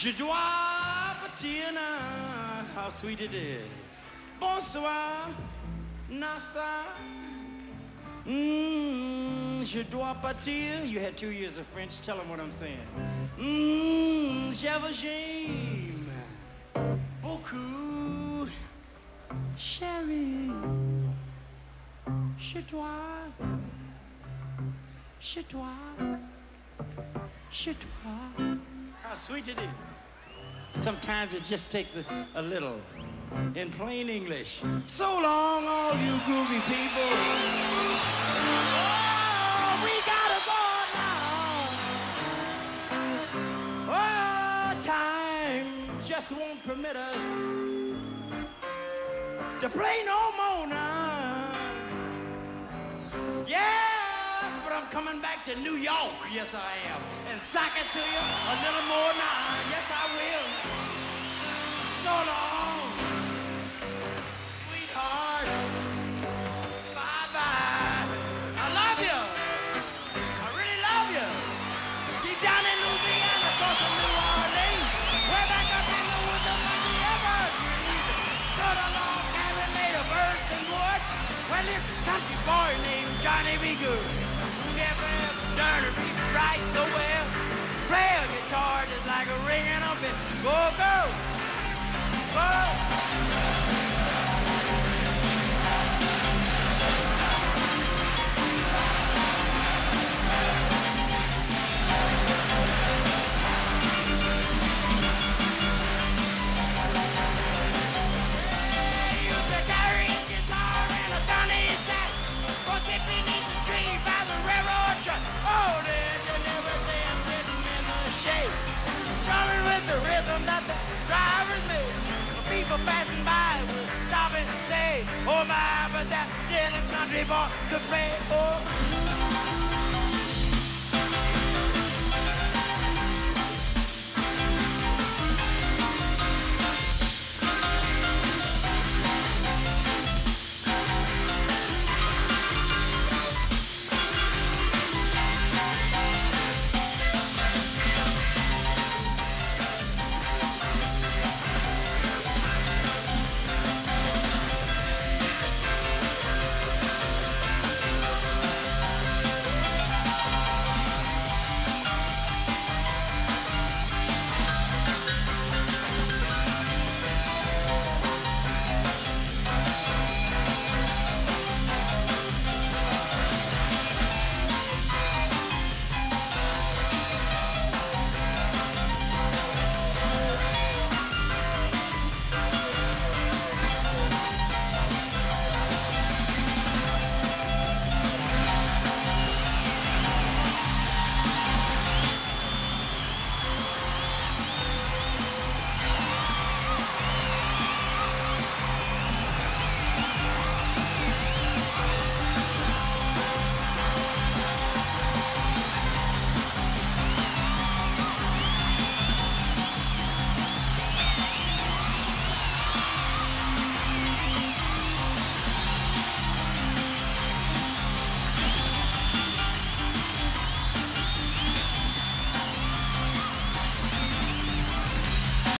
Je dois partir now. How sweet it is. Bonsoir, Nasa. Mm, je dois partir. You had two years of French. Tell them what I'm saying. Mm, j'aime beaucoup, chérie. Chez toi, chez toi, chez toi. How sweet it is. Sometimes it just takes a, a little. In plain English. So long, all you groovy people. Oh, we gotta go now. Oh, time just won't permit us to play no more now. I'm coming back to New York. Yes, I am. And sock it to you a little more now. Yes, I will. So long, sweetheart. Bye-bye. I love you. I really love you. Deep down in Louisiana, close to New Orleans. Way back up in the woods of the Everglades. So long, Harry made of earth and wood. Well, this country boy named Johnny B. Good. To read so well. Guitar just like a. Go, go. Go. The rhythm that the drivers made. People passing by would stop and say, Oh my, but that little country boy could play. Oh,